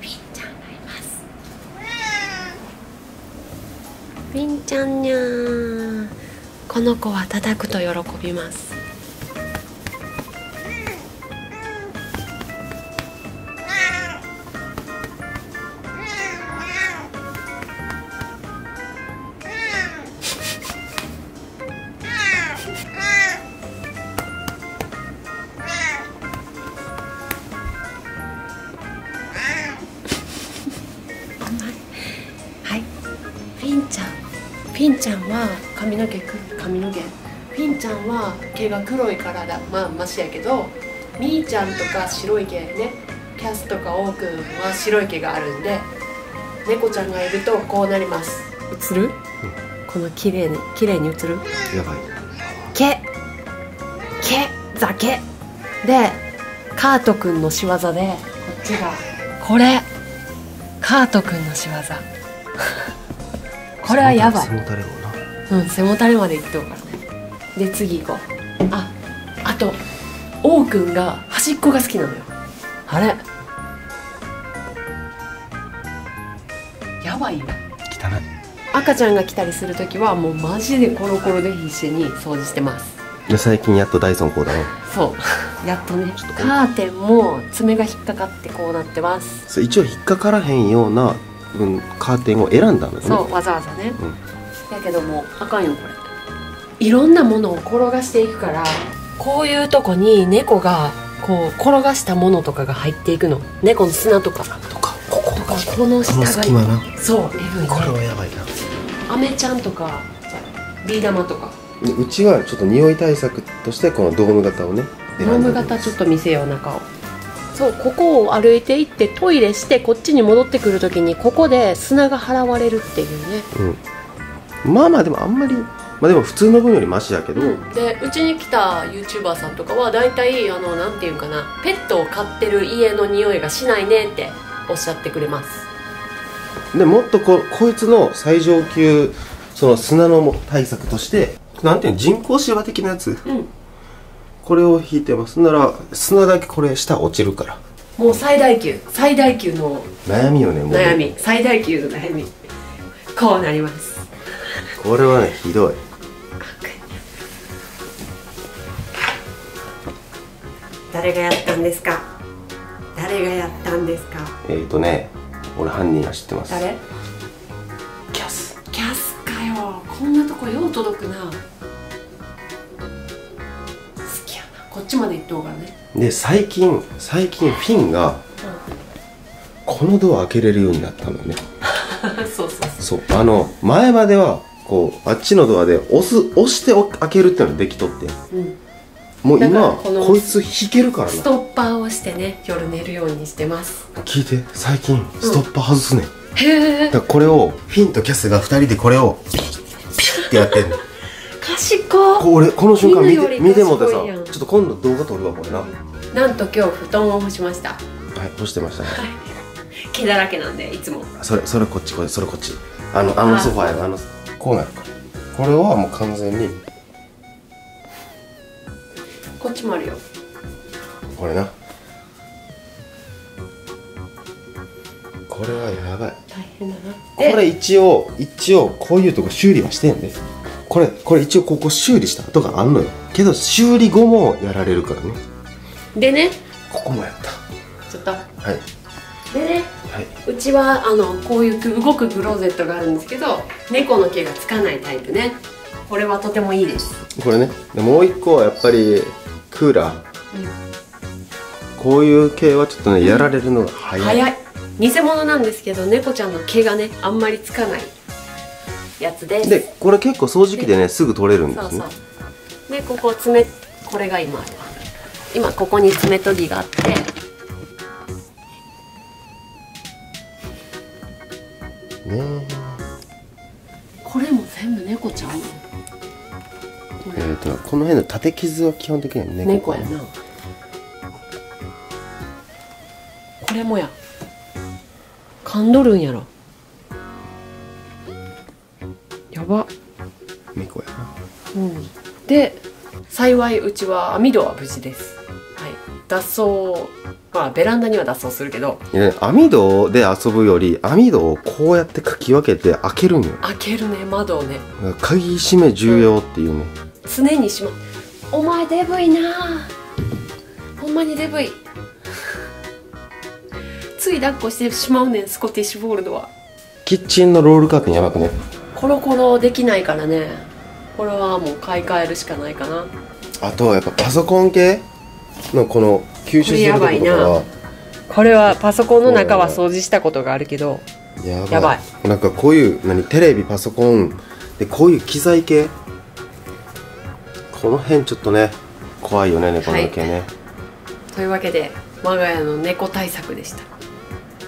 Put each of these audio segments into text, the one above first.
ピンちゃんがいます。ピンちゃんにゃー。この子は叩くと喜びます。ピンちゃんは髪の毛く髪の毛。ピンちゃんは毛が黒いからだ。まあマシやけどみーちゃんとか白い毛ね。キャスとかオーくんは白い毛があるんで猫ちゃんがいるとこうなります。映る、この綺麗に綺麗に映る？やばい。毛。毛。ザケ。でカートくんの仕業でこっちが。これ。カートくんの仕業これはやばい。背もたれもな。うん背もたれまで行っておるからね。で次行こう。ああと王くんが端っこが好きなのよ。あれ？やばいよ。汚い。赤ちゃんが来たりする時はもうマジでコロコロで必死に掃除してます。で最近やっとダイソンこうだね。そう。やっとね。カーテンも爪が引っかかってこうなってます。一応引っかからへんような、うん、カーテンを選んだのよね。そうわざわざね、うん。だけどもあかんよこれ。いろんなものを転がしていくからこういうとこに猫がこう転がしたものとかが入っていくの。猫の砂とか。とかこことかこの下がそうえぐいねこれはやばいな。アメちゃんとかビー玉とか。でうちはちょっと匂い対策としてこのドーム型をねドーム型ちょっと見せよう中をそうここを歩いていってトイレしてこっちに戻ってくるときにここで砂が払われるっていうね。うん。まあまあでもあんまりまあでも普通の分よりマシやけど、でうちに来た YouTuber さんとかは大体あのなんていうかなペットを飼ってる家の匂いがしないねっておっしゃってくれます。でもっとここいつの最上級その砂の対策としてなんていうの人工芝的なやつ？うんこれを引いてます。なら砂だけこれ下落ちるから。もう最大級最大級の悩みよねもう。悩み。最大級の悩み。こうなります。これはねひどい。誰がやったんですか？誰がやったんですか？えっ、ー、とね俺犯人は知ってます。誰？キャス。キャスかよ。こんなとこよう届くなっちまで行っとうからね。で最近最近フィンがこのドア開けれるようになったのね。そうそうそう。あの前まではこうあっちのドアで押す押してお開けるっていうのができとって。そう、うん、もう今こいつ引けるからな。ストッパーをしてね夜寝るようにしてます。聞いて。最近ストッパー外すね、ん、へえこれをフィンとキャスが2人でこれをピッピッってやってんの賢っ。こ俺この瞬間見て見てもってさちょっと今度動画撮るわこれな、はいなんと今日布団を干しました。干してましたね。毛だらけなんでいつも。それそれこっちこれそれこっち。あのあのソファーやあのこうなるから。これはもう完全に。こっちもあるよ。これな。これはやばい。大変だな。これ一応一応こういうとこ修理はしてんでこれこれ一応ここ修理した跡があんのよ。けど修理後もやられるからね。でね。ここもやった。ちょっと。はい。でね。はい。うちはあのこういう動くクローゼットがあるんですけど猫の毛がつかないタイプね。これはとてもいいです、これね。でもう一個はやっぱりクーラー。うん。こういう系はちょっとねやられるのが早い。早い。偽物なんですけど猫ちゃんの毛がねあんまりつかないやつです。でこれ結構掃除機でねすぐ取れるんですね。でここ爪これが今。今ここに爪研ぎがあって。ねこれも全部猫ちゃん？ええーとこの辺の縦傷は基本的には猫猫やな。これもや。噛んどるんやろやば。猫やな。うん。で幸いうちは網戸は無事です。はい。脱走まあベランダには脱走するけど。いやね網戸で遊ぶより網戸をこうやってかき分けて開けるんよ。開けるね窓をね。鍵閉め重要っていうね、常にしまお前デブいな。ほんまにデブいつい抱っこしてしまうねんスコティッシュフォールドは。キッチンのロールカーテンやばくねコロコロできないからね。これはもう買い替えるしかないかな。あとはやっぱパソコン系のこの吸収するところとかはこれはパソコンの中は掃除したことがあるけどやばい。やばい。なんかこういう何テレビパソコンでこういう機材系？この辺ちょっとね怖いよね猫の系ね、というわけで我が家の猫対策でした。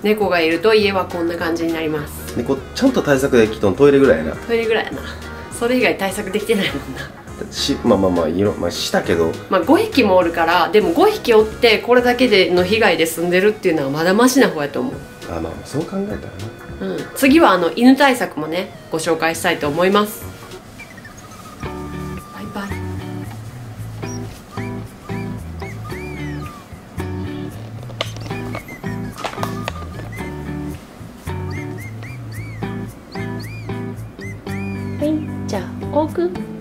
猫がいると家はこんな感じになりますでこうちゃんと対策できとんトイレぐらいやな。トイレぐらいやな。それ以外対策できてないもんな。しまあまあまあいろ、まあ、したけど。まあ5匹もおるからでも5匹おってこれだけでの被害で済んでるっていうのはまだマシな方やと思う、あまあそう考えたらねうん、次はあの犬対策もねご紹介したいと思いますく。